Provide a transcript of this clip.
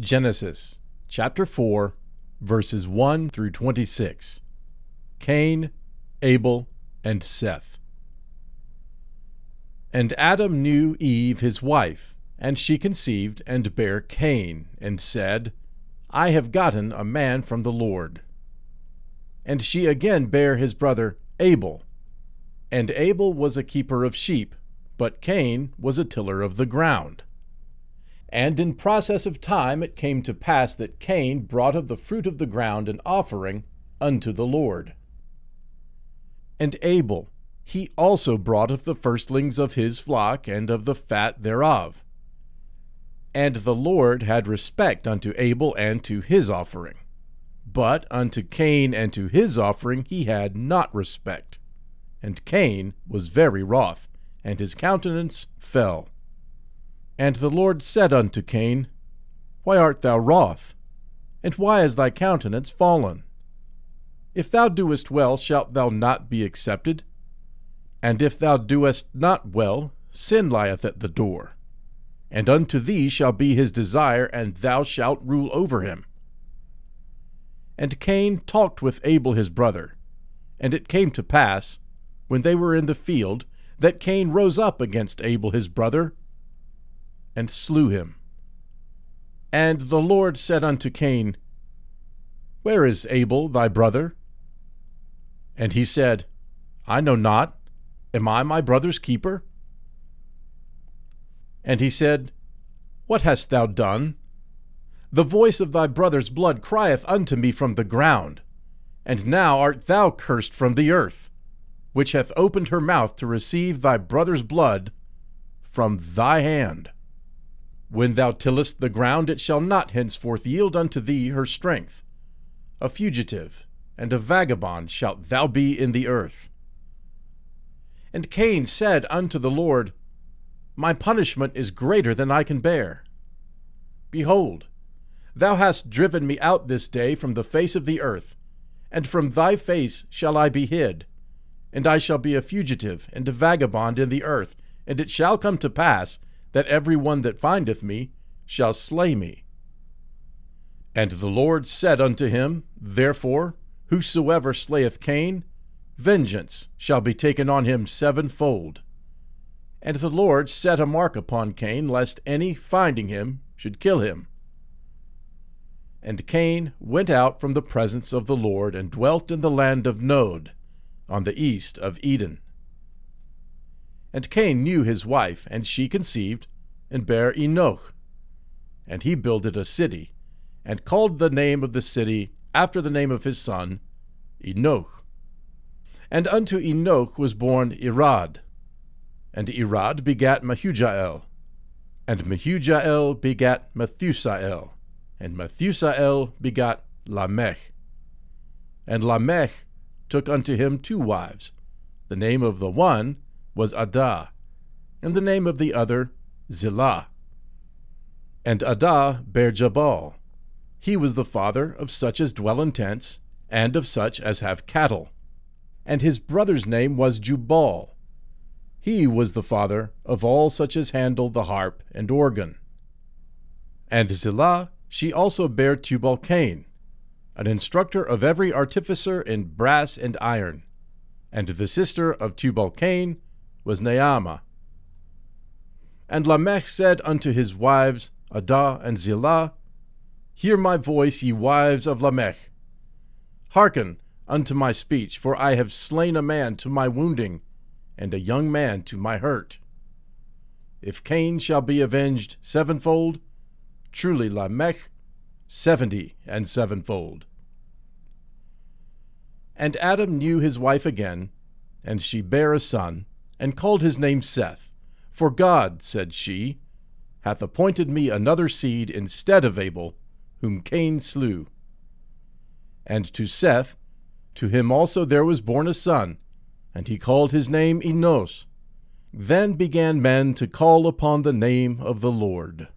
Genesis chapter 4, verses 1 through 26. Cain, Abel, and Seth. And Adam knew Eve his wife, and she conceived and bare Cain, and said, I have gotten a man from the Lord. And she again bare his brother Abel. And Abel was a keeper of sheep, but Cain was a tiller of the ground. And in process of time it came to pass that Cain brought of the fruit of the ground an offering unto the Lord. And Abel, he also brought of the firstlings of his flock and of the fat thereof. And the Lord had respect unto Abel and to his offering. But unto Cain and to his offering he had not respect. And Cain was very wroth, and his countenance fell. And the Lord said unto Cain, Why art thou wroth? And why is thy countenance fallen? If thou doest well, shalt thou not be accepted? And if thou doest not well, sin lieth at the door. And unto thee shall be his desire, and thou shalt rule over him. And Cain talked with Abel his brother. And it came to pass, when they were in the field, that Cain rose up against Abel his brother, and slew him. And the Lord said unto Cain, Where is Abel thy brother? And he said, I know not. Am I my brother's keeper? And he said, What hast thou done? The voice of thy brother's blood crieth unto me from the ground. And now art thou cursed from the earth, which hath opened her mouth to receive thy brother's blood from thy hand. When thou tillest the ground, it shall not henceforth yield unto thee her strength. A fugitive and a vagabond shalt thou be in the earth. And Cain said unto the Lord, My punishment is greater than I can bear. Behold, thou hast driven me out this day from the face of the earth, and from thy face shall I be hid. And I shall be a fugitive and a vagabond in the earth, and it shall come to pass that every one that findeth me shall slay me. And the Lord said unto him, Therefore, whosoever slayeth Cain, vengeance shall be taken on him sevenfold. And the Lord set a mark upon Cain, lest any, finding him, should kill him. And Cain went out from the presence of the Lord, and dwelt in the land of Nod, on the east of Eden. And Cain knew his wife, and she conceived, and bare Enoch. And he builded a city, and called the name of the city after the name of his son, Enoch. And unto Enoch was born Irad. And Irad begat Mehujael. And Mehujael begat Methusael. And Methusael begat Lamech. And Lamech took unto him two wives. The name of the one was Adah, and the name of the other Zillah. And Adah bare Jabal. He was the father of such as dwell in tents, and of such as have cattle. And his brother's name was Jubal. He was the father of all such as handle the harp and organ. And Zillah, she also bare Tubal Cain, an instructor of every artificer in brass and iron. And the sister of Tubal Cain was Naamah. And Lamech said unto his wives, Adah and Zillah, Hear my voice, ye wives of Lamech. Hearken unto my speech, for I have slain a man to my wounding, and a young man to my hurt. If Cain shall be avenged sevenfold, truly Lamech seventy and sevenfold. And Adam knew his wife again, and she bare a son, and called his name Seth. For God, said she, hath appointed me another seed instead of Abel, whom Cain slew. And to Seth, to him also there was born a son, and he called his name Enos. Then began men to call upon the name of the Lord.